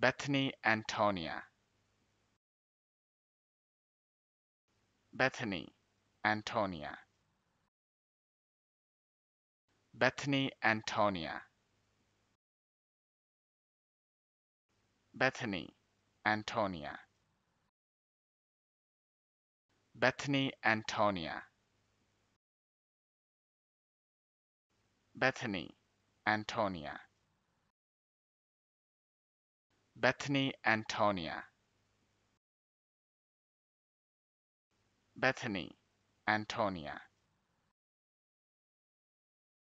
Bethany Antonia. Bethany Antonia. Bethany Antonia. Bethany Antonia. Bethany Antonia. Bethany Antonia Bethany Antonia. Bethany Antonia